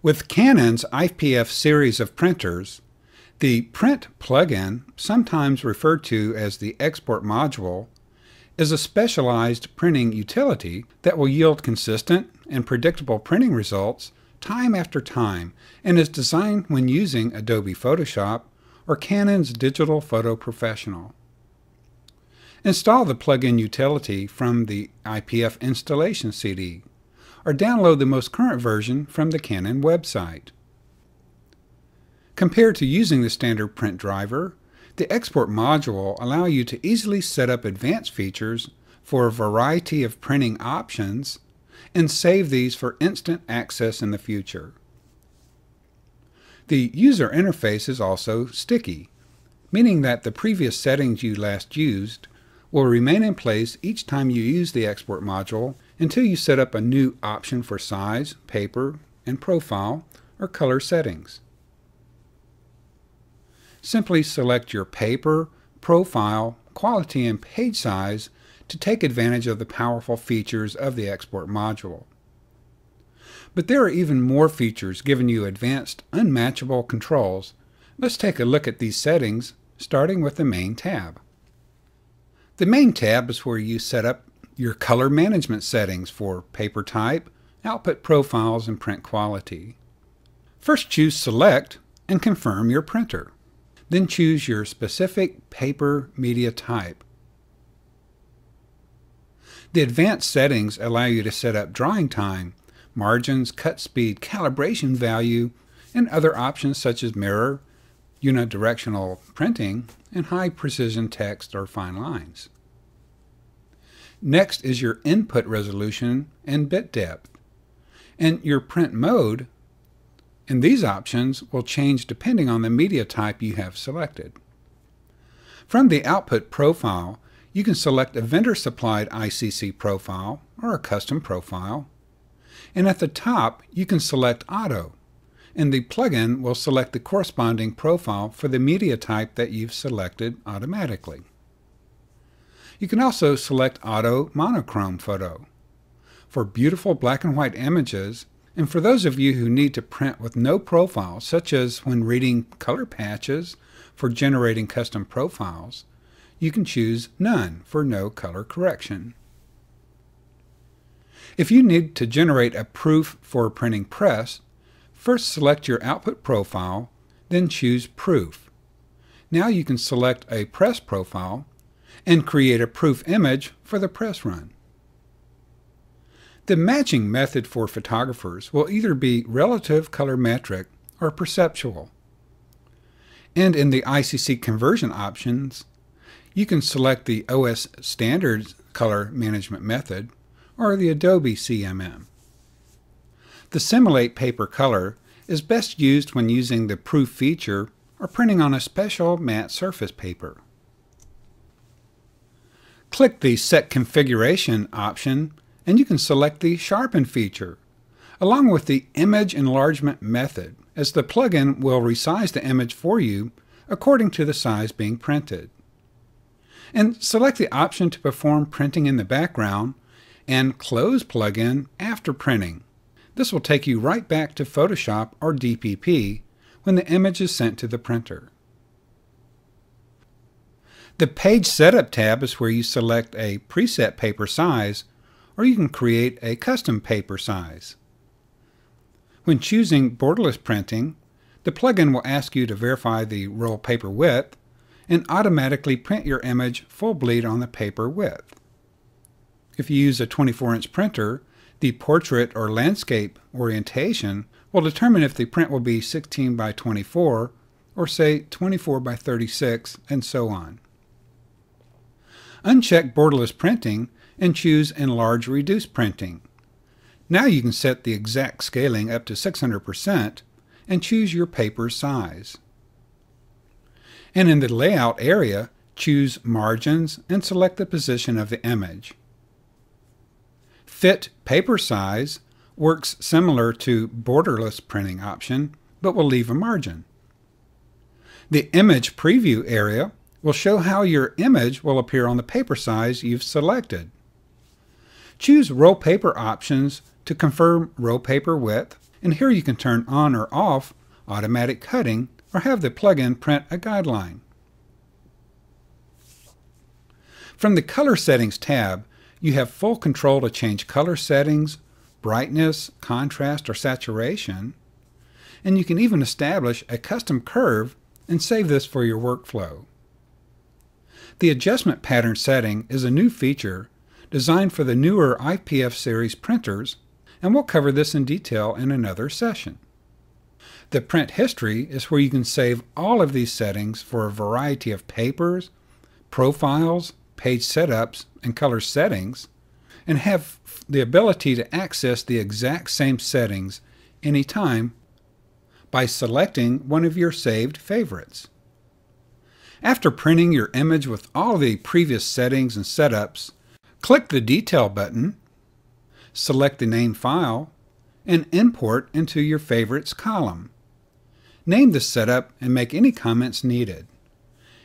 With Canon's IPF series of printers, the Print plugin, sometimes referred to as the Export module, is a specialized printing utility that will yield consistent and predictable printing results time after time and is designed when using Adobe Photoshop or Canon's Digital Photo Professional. Install the plugin utility from the IPF installation CD or download the most current version from the Canon website. Compared to using the standard print driver, the export module allow you to easily set up advanced features for a variety of printing options and save these for instant access in the future. The user interface is also sticky, meaning that the previous settings you last used will remain in place each time you use the export module until you set up a new option for size, paper, and profile or color settings. Simply select your paper, profile, quality, and page size to take advantage of the powerful features of the export module. But there are even more features giving you advanced, unmatchable controls. Let's take a look at these settings, starting with the Main tab. The Main tab is where you set up your color management settings for paper type, output profiles, and print quality. First choose Select and confirm your printer. Then choose your specific paper media type. The advanced settings allow you to set up drying time, margins, cut speed, calibration value, and other options such as mirror, unidirectional printing, and high precision text or fine lines. Next is your input resolution and bit depth. And your print mode, and these options will change depending on the media type you have selected. From the output profile, you can select a vendor-supplied ICC profile or a custom profile. And at the top, you can select Auto, and the plugin will select the corresponding profile for the media type that you've selected automatically. You can also select Auto Monochrome Photo for beautiful black and white images, and for those of you who need to print with no profile, such as when reading color patches for generating custom profiles, you can choose None for no color correction. If you need to generate a proof for a printing press, first select your output profile, then choose Proof. Now you can select a press profile and create a proof image for the press run. The matching method for photographers will either be relative colorimetric or perceptual. And in the ICC conversion options, you can select the OS Standard Color Management Method or the Adobe CMM. The Simulate Paper Color is best used when using the Proof feature or printing on a special matte surface paper. Click the Set Configuration option and you can select the Sharpen feature, along with the Image Enlargement method, as the plugin will resize the image for you according to the size being printed and select the option to perform printing in the background and Close plugin after printing. This will take you right back to Photoshop or DPP when the image is sent to the printer. The Page Setup tab is where you select a preset paper size or you can create a custom paper size. When choosing borderless printing, the plugin will ask you to verify the roll paper width and automatically print your image full bleed on the paper width. If you use a 24 inch printer, the portrait or landscape orientation will determine if the print will be 16 by 24 or say 24 by 36 and so on. Uncheck borderless printing and choose enlarge reduce printing. Now you can set the exact scaling up to 600% and choose your paper size and in the Layout area, choose Margins and select the position of the image. Fit Paper Size works similar to borderless printing option, but will leave a margin. The Image Preview area will show how your image will appear on the paper size you've selected. Choose Roll Paper options to confirm roll paper width and here you can turn on or off automatic cutting or have the plugin print a guideline. From the Color Settings tab, you have full control to change color settings, brightness, contrast, or saturation, and you can even establish a custom curve and save this for your workflow. The adjustment pattern setting is a new feature designed for the newer IPF series printers, and we'll cover this in detail in another session. The print history is where you can save all of these settings for a variety of papers, profiles, page setups, and color settings, and have the ability to access the exact same settings anytime by selecting one of your saved favorites. After printing your image with all the previous settings and setups, click the Detail button, select the name file, and import into your Favorites column. Name the setup and make any comments needed.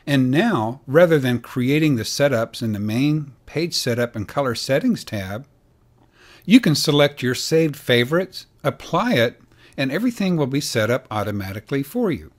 And now, rather than creating the setups in the main Page Setup and Color Settings tab, you can select your saved favorites, apply it, and everything will be set up automatically for you.